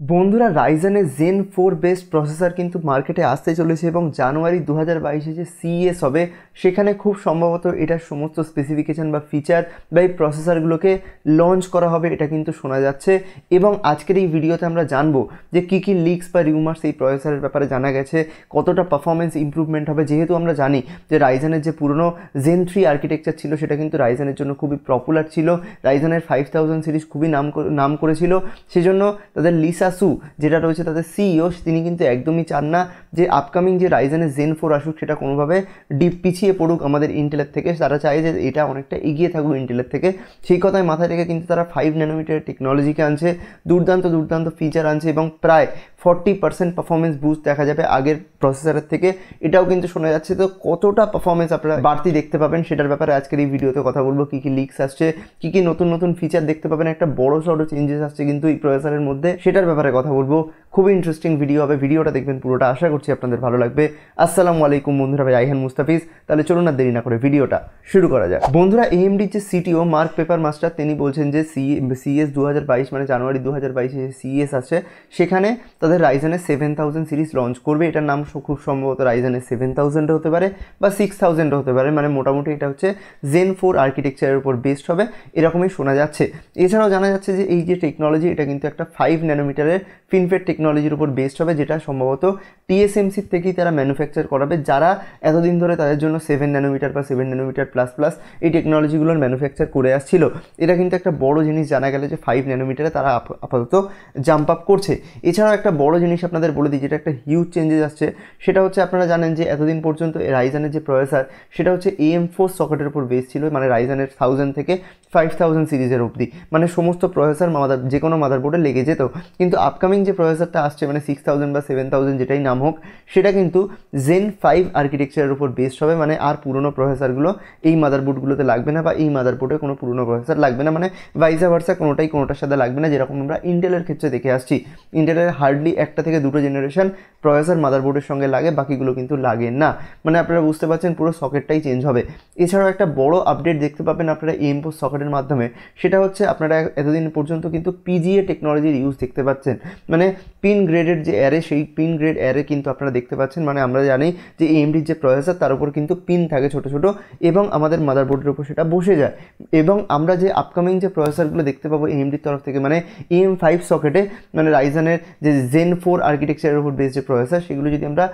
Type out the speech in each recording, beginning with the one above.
বন্ধুরা রাইজেনের Zen four best processor কিন্তু মার্কেটে আসতে চলেছে এবং জানুয়ারি দু হাজার বাইশে যে সিএস হবে, সেখানে খুব সম্ভবত এটার সমস্ত স্পেসিফিকেশান বা ফিচার বা এই প্রসেসরগুলোকে লঞ্চ করা হবে, এটা কিন্তু শোনা যাচ্ছে। এবং আজকের এই ভিডিওতে আমরা জানব যে কী কী লিক্স বা রিউমার্স এই প্রসেসরের ব্যাপারে জানা গেছে, কতটা পারফরমেন্স ইম্প্রুভমেন্ট হবে। যেহেতু আমরা জানি যে রাইজেনের যে পুরনো জেন থ্রি আর্কিটেকচার ছিল, সেটা কিন্তু রাইজেনের জন্য খুবই পপুলার ছিল। রাইজেনের ফাইভ থাউজেন্ড সিরিজ খুবই নাম নাম করেছিল। সেজন্য তাদের লিসা সু যেটা রয়েছে তাদের সিইও তিনি কিন্তু একদমই চান না যে আপকামিং যে রাইজেনের জেন ফোর আসুক, সেটা কোনোভাবে ডিপ পিছিয়ে পড়ুক আমাদের ইন্টেলের থেকে। তারা চায় যে এটা অনেকটা এগিয়ে থাকুক ইন্টেলের থেকে। সেই কথায় মাথায় রেখে কিন্তু তারা ফাইভ ন্যানোমিটার টেকনোলজিকে আনছে, দুর্দান্ত দুর্দান্ত ফিচার আনছে এবং প্রায় ফর্টি পার্সেন্ট পারফরমেন্স বুস্ট দেখা যাবে আগের প্রসেসরের থেকে। এটাও কিন্তু শোনা যাচ্ছে তো কতটা পারফরমেন্স আপনারা বাড়তি দেখতে পাবেন সেটার ব্যাপারে আজকের এই ভিডিওতে কথা বলব। কী কী লিক্স আসছে, কী কী নতুন নতুন ফিচার দেখতে পাবেন। একটা বড় সড়ো চেঞ্জেস আসছে কিন্তু এই প্রসেসরের মধ্যে, সেটার ব্যাপারে কথা বলব। খুবই ইন্টারেস্টিং ভিডিও হবে। ভিডিওটা দেখবেন পুরোটা। আশা করছি আপনাদের ভালো লাগবে। আসসালামু আলাইকুম বন্ধুরা, ভাই আইহান মুস্তাফিজ। তাহলে চলুন না দেরি না করে ভিডিওটা শুরু করা যাক। বন্ধুরা এএমডির যে সিটিও মার্ক পেপার মাস্টার তিনি বলছেন যে সি সিএস দু হাজার বাইশ মানে জানুয়ারি দু হাজার বাইশে সিএস আছে, সেখানে তাদের রাইজেনের সেভেন থাউজেন্ড সিরিজ লঞ্চ করবে। এটার নাম খুব সম্ভবত রাইজেনের সেভেন থাউজেন্ড হতে পারে বা সিক্স থাউজেন্ড হতে পারে। মানে মোটামুটি এটা হচ্ছে জেন ফোর আর্কিটেকচারের উপর বেস্ট হবে। এরকমই শোনা যাচ্ছে। এছাড়াও জানা যাচ্ছে যে এই যে টেকনোলজি এটা কিন্তু একটা ফাইভ ন্যানোমিটারের ফিনফেট টেকনোলজির উপর বেস্ট হবে, যেটা সম্ভবত টিএসএমসির থেকেই তারা ম্যানুফ্যাকচার করাবে, যারা এতদিন ধরে তাদের জন্য সেভেন ন্যানোমিটার বা সেভেন ন্যানোমিটার প্লাস প্লাস এই টেকনোলজিগুলোর ম্যানুফ্যাকচার করে আসছিল। এটা কিন্তু একটা বড় জিনিস জানা গেল যে ফাইভ ন্যানোমিটারে তারা আপাতত জাম্প আপ করছে। এছাড়াও একটা বড় জিনিস আপনাদের বলে দিই, যেটা একটা হিউজ চেঞ্জেস আসছে, সেটা হচ্ছে আপনারা জানেন যে এতদিন পর্যন্ত রাইজানের যে প্রসেসর সেটা হচ্ছে এম ফোর সকেটের উপর বেস ছিল মানে রাইজানের থাউজেন্ড থেকে ফাইভ থাউজেন্ড সিরিজের অবধি। মানে সমস্ত প্রসেসর মাদার যে কোনো মাদারবোর্ডে লেগে যেত। কিন্তু আপকামিং যে প্রসেসরটা আসছে মানে সিক্স থাউজেন্ড বা সেভেন থাউজেন্ড যেটাই নাম হোক, সেটা কিন্তু জেন ফাইভ আর্কিটেকচারের উপর বেসড হবে। মানে আর পুরনো প্রসেসরগুলো এই মাদারবোর্ডগুলোতে লাগবে না বা এই মাদারবোর্ডে কোনো পুরনো প্রসেসর লাগবে না। মানে ভাইসা ভার্সা কোনোটাই কোনোটার সাথে লাগবে না। যেরকম আমরা ইন্টেলের ক্ষেত্রে দেখে আসছি। ইন্টেলের হার্ডলি একটা থেকে দুটো জেনারেশন প্রসেসর মাদারবোর্ডের সঙ্গে লাগে, বাকিগুলো কিন্তু লাগে না। মানে আপনারা বুঝতে পারছেন, পুরো সকেটটাই চেঞ্জ হবে। এছাড়াও একটা বড় আপডেট দেখতে পাবেন আপনারা এমপোস সকেটের মাধ্যমে, সেটা হচ্ছে আপনারা এতদিন পর্যন্ত কিন্তু পিজিএ টেকনোলজির ইউজ দেখতে পাচ্ছেন। মানে পিন গ্রেডের যে অ্যারে সেই পিন গ্রেড অ্যারে কিন্তু আপনারা দেখতে পাচ্ছেন। মানে আমরা জানি যে এমডির যে প্রসেসর তার উপর কিন্তু পিন থাকে ছোট ছোট এবং আমাদের মাদারবোর্ডের উপর সেটা বসে যায়। এবং আমরা যে আপকামিং যে প্রসেসরগুলো দেখতে পাবো এমডির তরফ থেকে মানে এম ফাইভ সকেটে মানে রাইজানের যে জেন ফোর আর্কিটেকচারের উপর বেস যে প্রসেসর সেগুলো যদি আমরা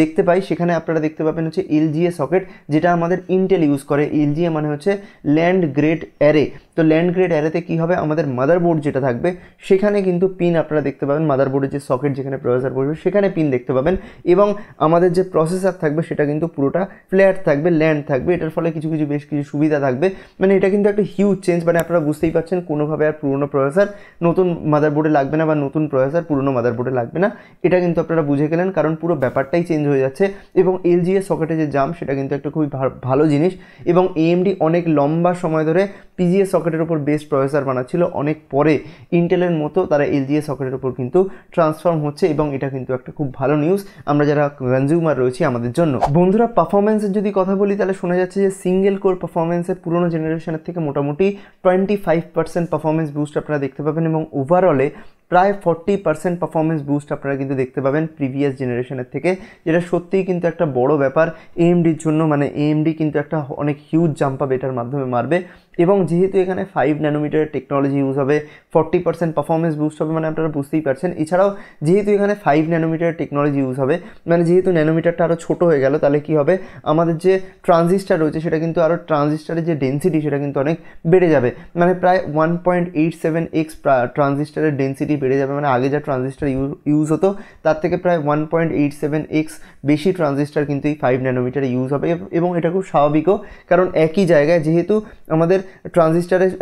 দেখতে পাই, সেখানে আপনারা দেখতে পাবেন হচ্ছে এলজিএ সকেট যেটা আমাদের ইন্টেল ইউজ করে। এলজিএ মানে হচ্ছে ল্যান্ড গ্রেড অ্যারে তো ল্যান্ড গ্রেড অ্যারেতে কী হবে? আমাদের মাদারবোর্ড যেটা থাকবে, সেখানে কিন্তু পিন আপনারা দেখতে পাবেন। মাদারবোর্ডের যে সকেট যেখানে প্রসেসর বসবে, সেখানে পিন দেখতে পাবেন। এবং আমাদের যে প্রসেসর থাকবে, সেটা কিন্তু পুরোটা ফ্ল্যাট থাকবে ল্যান্ড থাকবে। এটার ফলে কিছু কিছু, বেশ কিছু সুবিধা থাকবে। মানে এটা কিন্তু একটা হিউজ চেঞ্জ মানে আপনারা বুঝতেই পারছেন, কোনোভাবে আর পুরোনো প্রসেসর নতুন মাদারবোর্ডে লাগবে না বা নতুন প্রসেসর পুরোনো মাদারবোর্ডে লাগবে না। এটা কিন্তু আপনারা বুঝে গেলেন, কারণ পুরো ব্যাপারটাই চেঞ্জ হয়ে যাচ্ছে। এবং এলজিএ সকেটে যে জাম সেটা কিন্তু একটা খুবই ভালো জিনিস। এবং এএমডি অনেক লম্বা সময় ধরে পিজিএ সকেটের উপর বেস্ট প্রসেসর বানাচ্ছিল। অনেক পরে ইন্টেলের মতো তারা এলজিএ সকেটের উপর কিন্তু ট্রান্সফর্ম হচ্ছে এবং এটা কিন্তু একটা খুব ভালো নিউজ আমরা যারা কনজিউমার রয়েছি আমাদের জন্য। বন্ধুরা পারফরমেন্সের যদি কথা বলি, তাহলে শোনা যাচ্ছে যে সিঙ্গেল কোর পারফরমেন্সের পুরোনো জেনারেশনের থেকে মোটামুটি twenty five percent performance boost আপনারা দেখতে পাবেন এবং ওভারঅলে প্রায় ফর্টি পার্সেন্ট পারফরমেন্স বুস্ট আপনারা কিন্তু দেখতে পাবেন প্রিভিয়াস জেনারেশনের থেকে। যেটা সত্যিই কিন্তু একটা বড় ব্যাপার। এএমডির জন্য মানে এএমডি কিন্তু একটা অনেক হিউজ জাম্প আপ এটার মাধ্যমে মারবে। এবং যেহেতু এখানে ফাইভ ন্যানোমিটারের টেকনোলজি ইউজ হবে ফর্টি পার্সেন্ট পারফরমেন্স বুস্ট হবে মানে আপনারা বুঝতেই পারছেন। এছাড়াও যেহেতু এখানে ফাইভ ন্যানোমিটারের টেকনোলজি ইউজ হবে মানে যেহেতু ন্যানোমিটারটা আরও ছোটো হয়ে গেল, তাহলে কী হবে? আমাদের যে ট্রানজিস্টার রয়েছে সেটা কিন্তু আরও ট্রানজিস্টারের যে ডেন্সিটি সেটা কিন্তু অনেক বেড়ে যাবে। মানে প্রায় one point eight seven x ট্রানজিস্টারের density বেড়ে যাবে। মানে আগে যা ট্রানজিস্টার ইউজ হতো, তার থেকে প্রায় one point eight seven x বেশি ট্রানজিস্টার কিন্তু এই ফাইভ ন্যানোমিটারে ইউজ হবে। এবং এটা খুব স্বাভাবিকও, কারণ একই জায়গায় যেহেতু আমাদের ট্রানজিস্টারের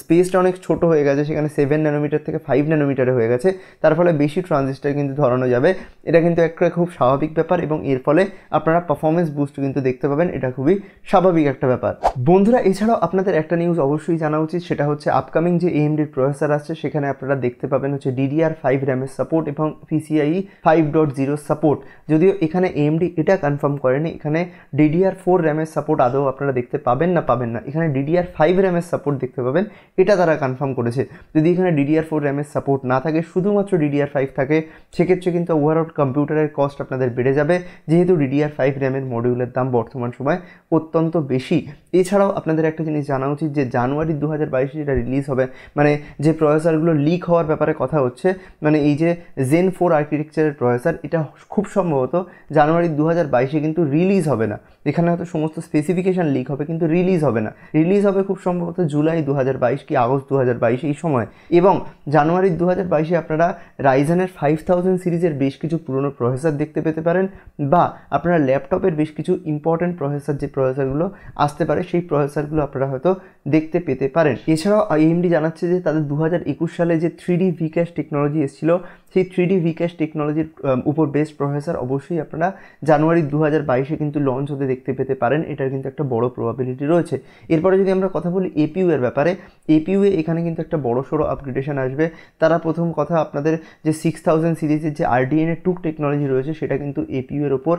স্পেসটা অনেক ছোট হয়ে গেছে, সেখানে সেভেন ন্যানোমিটার থেকে ফাইভ ন্যানোমিটারে হয়ে গেছে। তার ফলে বেশি ট্রানজিস্টার কিন্তু ধরানো যাবে। এটা কিন্তু একটা খুব স্বাভাবিক ব্যাপার এবং এর ফলে আপনারা পারফরমেন্স বুস্ট কিন্তু দেখতে পাবেন। এটা খুবই স্বাভাবিক একটা ব্যাপার। বন্ধুরা, এছাড়াও আপনাদের একটা নিউজ অবশ্যই জানা উচিত, সেটা হচ্ছে আপকামিং যে এএমডির প্রসেসর আসছে, সেখানে আপনারা দেখতে পাবেন হচ্ছে ডিডিআর ফাইভ র্যামের সাপোর্ট এবং PCI five dot zero support যদিও এখানে এএমডি এটা কনফার্ম করেনি, এখানে ডিডিআর ফোর র্যামের সাপোর্ট আদৌ আপনারা দেখতে পাবেন না পাবেন না। এখানে ডিডিআর ফাইভ ফাইভ র্যামের সাপোর্ট দেখতে পাবেন। এটা তারা কনফার্ম করেছে। যদি এখানে ডিডিআর ফোর র্যামের সাপোর্ট না থাকে, শুধুমাত্র ডিডিআর ফাইভ থাকে, সেক্ষেত্রে কিন্তু ওভারঅল কম্পিউটারের কস্ট আপনাদের বেড়ে যাবে। যেহেতু ডিডিআর ফাইভ র্যামের মডিউলের দাম বর্তমান সময় অত্যন্ত বেশি। এছাড়াও আপনাদের একটা জিনিস জানা উচিত যে, জানুয়ারি দু হাজার বাইশে যেটা রিলিজ হবে মানে যে প্রসেসরগুলো লিক হওয়ার ব্যাপারে কথা হচ্ছে মানে এই যে জেন ফোর আর্কিটেকচারের প্রসেসর এটা খুব সম্ভবত জানুয়ারি দু হাজার বাইশে কিন্তু রিলিজ হবে না। এখানে হয়তো সমস্ত স্পেসিফিকেশান লিক হবে, কিন্তু রিলিজ হবে না। রিলিজ হবে খুব সম্ভবত জুলাই দু হাজার বাইশ কি আগস্ট দু হাজার বাইশ এই সময়। এবং জানুয়ারি দু হাজার আপনারা রাইজানের ফাইভ থাউজেন্ড সিরিজের বেশ কিছু পুরনো প্রসেসর দেখতে পেতে পারেন, বা আপনারা ল্যাপটপের বেশ কিছু ইম্পর্ট্যান্ট প্রসেসর যে প্রসেসরগুলো আসতে পারে, সেই প্রসেসরগুলো আপনারা হয়তো দেখতে পেতে পারেন। এছাড়াও এএমডি জানাচ্ছে যে তাদের দু হাজার একুশ সালে যে থ্রি ডি ভিক্যাশ টেকনোলজি এসেছিল, সেই থ্রি ডি ভিক্যাশ টেকনোলজির উপর বেস্ট প্রসেসর অবশ্যই আপনারা জানুয়ারি দু হাজার বাইশে কিন্তু লঞ্চ হতে দেখতে পেতে পারেন, এটার কিন্তু একটা বড় প্রবাবিলিটি রয়েছে। এরপরে যদি আমরা কথা বলি এপিইউ এর ব্যাপারে এপিইউ এ এখানে কিন্তু একটা বড় সড়ো আপগ্রেডেশন আসবে। তারা প্রথম কথা আপনাদের যে সিক্স থাউজেন্ড সিরিজের যে আরডিএনএ টুক টেকনোলজি রয়েছে, সেটা কিন্তু এপিইউ এর ওপর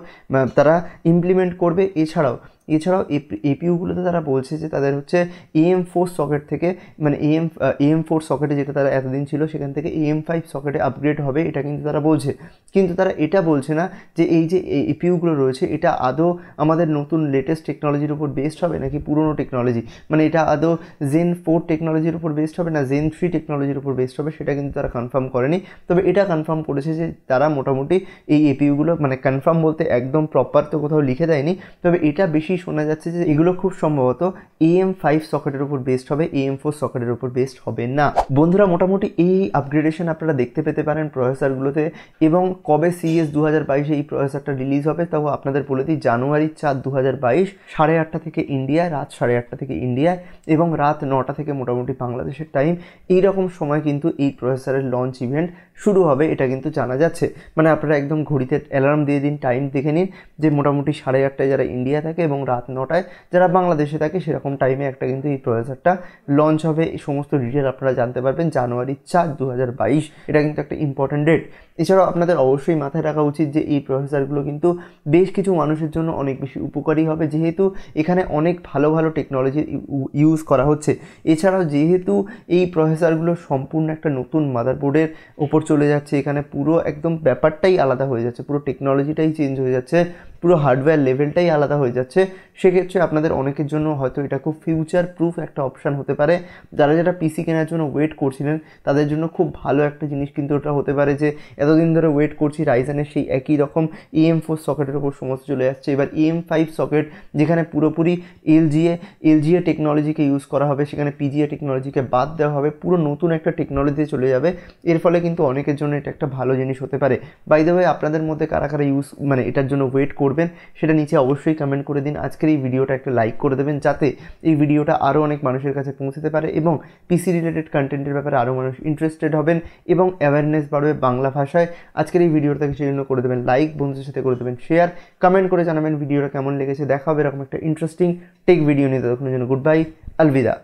তারা ইমপ্লিমেন্ট করবে। এছাড়াও এছাড়াও এপিইউগুলোতে তারা বলছে যে তাদের হচ্ছে এএম ফোর সকেট থেকে মানে এএম এএম ফোর সকেটে যেটা তারা এতদিন ছিল, সেখান থেকে এএম ফাইভ সকেটে আপগ্রেড হবে, এটা কিন্তু তারা বলছে। কিন্তু তারা এটা বলছে না যে এই যে এপিইউগুলো রয়েছে, এটা আদৌ আমাদের নতুন লেটেস্ট টেকনোলজির উপর বেসড হবে নাকি পুরনো টেকনোলজি মানে এটা আদৌ জেন ফোর টেকনোলজির উপর বেস্ট হবে না জেন থ্রি টেকনোলজির উপর বেস্ট হবে, সেটা কিন্তু তারা কনফার্ম করেনি। তবে এটা কনফার্ম করেছে যে তারা মোটামুটি এই এপিইউগুলো মানে কনফার্ম বলতে একদম প্রপার তো কোথাও লিখে দেয়নি। তবে এটা বেশি শোনা যাচ্ছে যে এগুলো খুব সম্ভবত এএম ফাইভ সকেটের উপর বেস্ট হবে এএম ফোর সকেটের উপর বেস্ট হবে না। বন্ধুরা, মোটামুটি এই আপগ্রেডেশন আপনারা দেখতে পেতে পারেন প্রসেসরগুলোতে এবং কবে সিএস দু হাজার বাইশে এই প্রসেসরটা রিলিজ হবে তাও আপনাদের বলে দিই জানুয়ারি চার দু হাজার বাইশ, সাড়ে আটটা থেকে ইন্ডিয়ায় রাত সাড়ে আটটা থেকে ইন্ডিয়ায় এবং রাত নটা থেকে মোটামুটি বাংলাদেশের টাইম এইরকম সময় কিন্তু এই প্রসেসরের লঞ্চ ইভেন্ট শুরু হবে, এটা কিন্তু জানা যাচ্ছে। মানে আপনারা একদম ঘড়িতে অ্যালার্ম দিয়ে দিন টাইম দেখে নিন যে মোটামুটি সাড়ে আটটায় যারা ইন্ডিয়া থাকে এবং রাত নটায় যারা বাংলাদেশে থাকে, সেরকম টাইমে একটা কিন্তু এই প্রসেসরটা লঞ্চ হবে। এই সমস্ত ডিটেল আপনারা জানতে পারবেন জানুয়ারি চার দু এটা কিন্তু একটা ইম্পর্ট্যান্ট ডেট এছাড়াও আপনাদের অবশ্যই মাথায় রাখা উচিত যে এই প্রসেসারগুলো কিন্তু বেশ কিছু মানুষের জন্য অনেক বেশি উপকারী হবে। যেহেতু এখানে অনেক ভালো ভালো টেকনোলজি ইউজ করা হচ্ছে। এছাড়াও যেহেতু এই প্রসেসারগুলো সম্পূর্ণ একটা নতুন মাদারবোর্ডের ওপর চলে যাচ্ছে, এখানে পুরো একদম ব্যাপারটাই আলাদা হয়ে যাচ্ছে, পুরো টেকনোলজিটাই চেঞ্জ হয়ে যাচ্ছে। পুরো হার্ডওয়্যার লেভেলটাই আলাদা হয়ে যাচ্ছে। সেক্ষেত্রে আপনাদের অনেকের জন্য হয়তো এটা খুব ফিউচার প্রুফ একটা অপশান হতে পারে। যারা যারা পিসি কেনার জন্য ওয়েট করছিলেন, তাদের জন্য খুব ভালো একটা জিনিস কিন্তু ওটা হতে পারে যে, এতদিন ধরে ওয়েট করছি রাইজানের সেই একই রকম ইএম ফোর সকেটের ওপর সমস্ত চলে যাচ্ছে এবার ইএম ফাইভ সকেট যেখানে পুরোপুরি এলজিএ এলজিএ টেকনোলজিকে ইউজ করা হবে, সেখানে পিজিএ টেকনোলজিকে বাদ দেওয়া হবে, পুরো নতুন একটা টেকনোলজিতে চলে যাবে। এর ফলে কিন্তু অনেকের জন্য এটা একটা ভালো জিনিস হতে পারে। বাই দ্য আপনাদের মধ্যে কারা কারা ইউজ মানে এটার জন্য ওয়েট করবেন, সেটা নিচে অবশ্যই কমেন্ট করে দিন। আজকের এই ভিডিওটা একটা লাইক করে দেবেন, যাতে এই ভিডিওটা আরও অনেক মানুষের কাছে পৌঁছতে পারে এবং পিসি রিলেটেড কন্টেন্টের ব্যাপারে আরও মানুষ ইন্টারেস্টেড হবেন এবং অ্যাওয়ারনেস বাড়বে বাংলা ভাষায়। আজকের এই ভিডিওটা সেই জন্য করে দেবেন লাইক বন্ধুদের সাথে করে দেবেন শেয়ার কমেন্ট করে জানাবেন ভিডিওটা কেমন লেগেছে, দেখা হবে এরকম একটা ইন্টারেস্টিং টেক ভিডিও নিয়ে। ততক্ষণের জন্য গুড বাই আলবিদা।